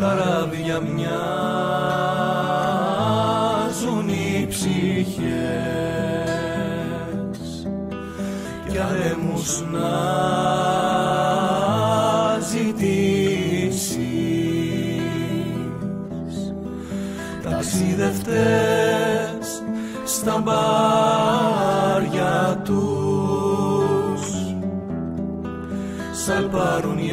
καράβια μοιάζουν οι ψυχές. Κι αρέμους να ζητήσεις. Ταξιδευτές στα μπάρια τους. Σαλπάρουν οι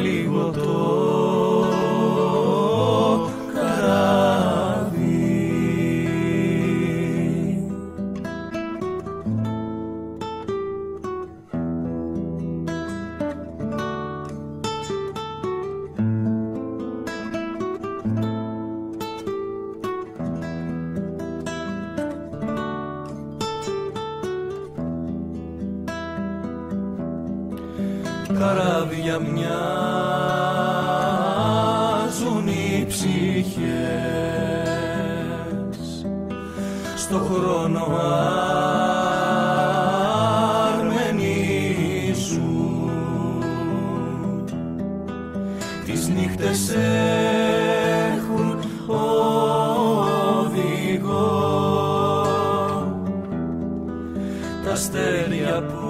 Galigotón. Καράβια μοιάζουν οι ψυχές. Στο χρόνο αρμενίζουν τις νύχτες έχουν οδηγό. Τα αστέρια που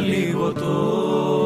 λίγο το